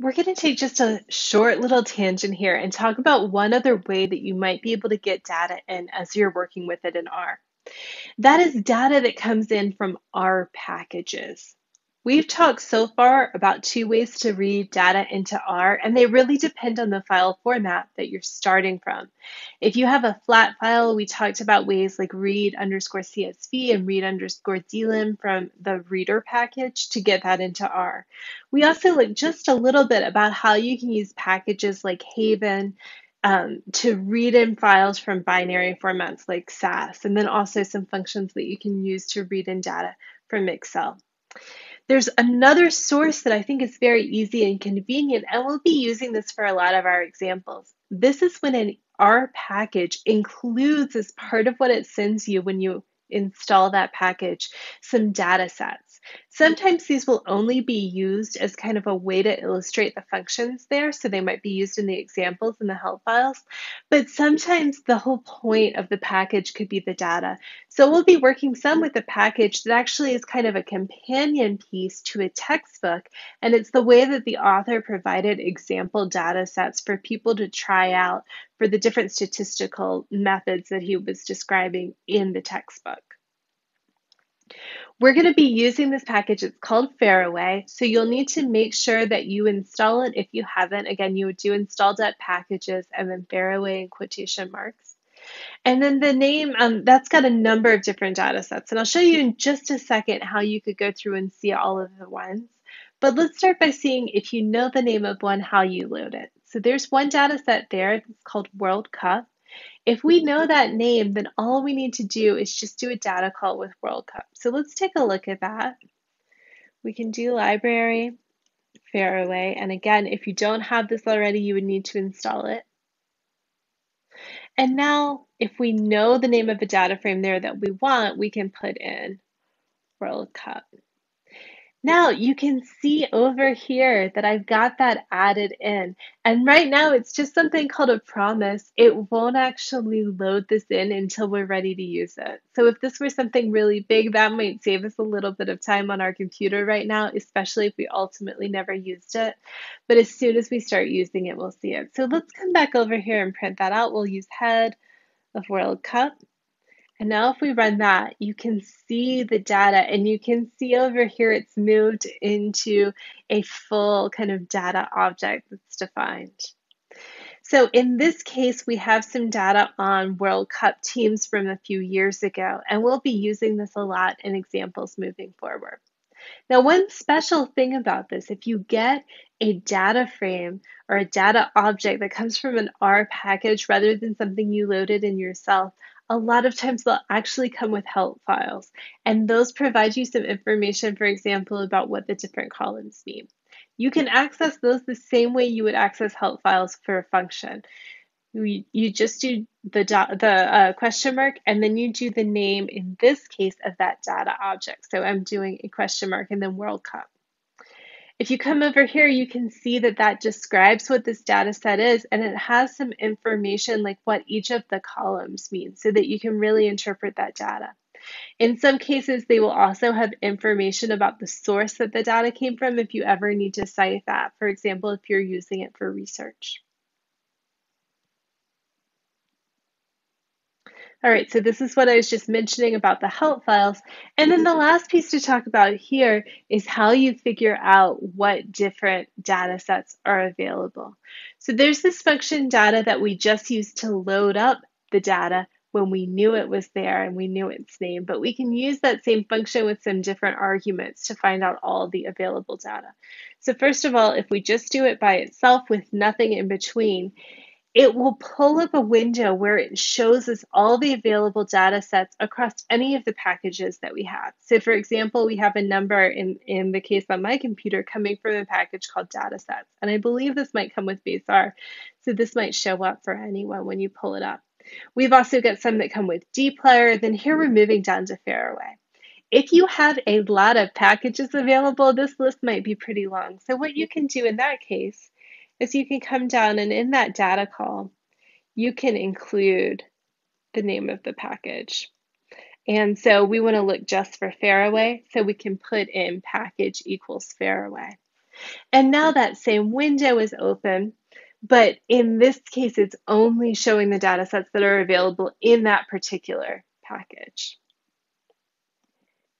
We're going to take just a short little tangent here and talk about one other way that you might be able to get data in as you're working with it in R. That is data that comes in from R packages. We've talked so far about two ways to read data into R, and they really depend on the file format that you're starting from. If you have a flat file, we talked about ways like read underscore CSV and read underscore delim from the readr package to get that into R. We also looked just a little bit about how you can use packages like Haven um, to read in files from binary formats like SAS, and then also some functions that you can use to read in data from Excel. There's another source that I think is very easy and convenient, and we'll be using this for a lot of our examples. This is when an R package includes as part of what it sends you when you install that package some data sets. Sometimes these will only be used as kind of a way to illustrate the functions there, so they might be used in the examples in the help files, but sometimes the whole point of the package could be the data. So we'll be working some with a package that actually is kind of a companion piece to a textbook, and it's the way that the author provided example data sets for people to try out for the different statistical methods that he was describing in the textbook. We're going to be using this package. It's called Faraway. So you'll need to make sure that you install it if you haven't. Again, you would do packages, and then Faraway in quotation marks. And then the name, um, that's got a number of different data sets. And I'll show you in just a second how you could go through and see all of the ones. But let's start by seeing if you know the name of one, how you load it. So there's one data set there. It's called World Cup. If we know that name, then all we need to do is just do a data call with World Cup. So let's take a look at that. We can do library, Faraway. And again, if you don't have this already, you would need to install it. And now, if we know the name of the data frame there that we want, we can put in World Cup. Now you can see over here that I've got that added in. And right now it's just something called a promise. It won't actually load this in until we're ready to use it. So if this were something really big, that might save us a little bit of time on our computer right now, especially if we ultimately never used it. But as soon as we start using it, we'll see it. So let's come back over here and print that out. We'll use head of World Cup. And now if we run that, you can see the data and you can see over here it's moved into a full kind of data object that's defined. So in this case, we have some data on World Cup teams from a few years ago, and we'll be using this a lot in examples moving forward. Now, one special thing about this, if you get a data frame or a data object that comes from an R package rather than something you loaded in yourself, a lot of times they'll actually come with help files. And those provide you some information, for example, about what the different columns mean. You can access those the same way you would access help files for a function. You, you just do the, dot, the uh, question mark and then you do the name, in this case, of that data object. So I'm doing a question mark and then World Cup. If you come over here, you can see that that describes what this data set is, and it has some information like what each of the columns means so that you can really interpret that data. In some cases, they will also have information about the source that the data came from if you ever need to cite that, for example, if you're using it for research. All right, so this is what I was just mentioning about the help files. And then the last piece to talk about here is how you figure out what different data sets are available. So there's this function data that we just used to load up the data when we knew it was there and we knew its name, but we can use that same function with some different arguments to find out all the available data. So first of all, if we just do it by itself with nothing in between, it will pull up a window where it shows us all the available data sets across any of the packages that we have. So for example, we have a number in, in the case on my computer coming from a package called datasets. And I believe this might come with base R. So this might show up for anyone when you pull it up. We've also got some that come with dplyr. Then here we're moving down to Faraway. If you have a lot of packages available, this list might be pretty long. So what you can do in that case is you can come down and in that data call, you can include the name of the package. And so we want to look just for Faraway, so we can put in package equals Faraway. And now that same window is open, but in this case, it's only showing the data sets that are available in that particular package.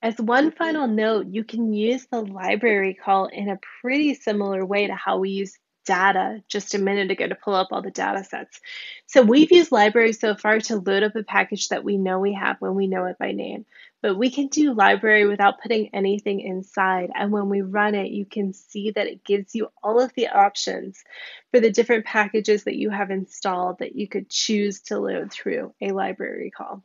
As one final note, you can use the library call in a pretty similar way to how we use data just a minute ago to pull up all the data sets. So we've used libraries so far to load up a package that we know we have when we know it by name. But we can do library without putting anything inside. And when we run it, you can see that it gives you all of the options for the different packages that you have installed that you could choose to load through a library call.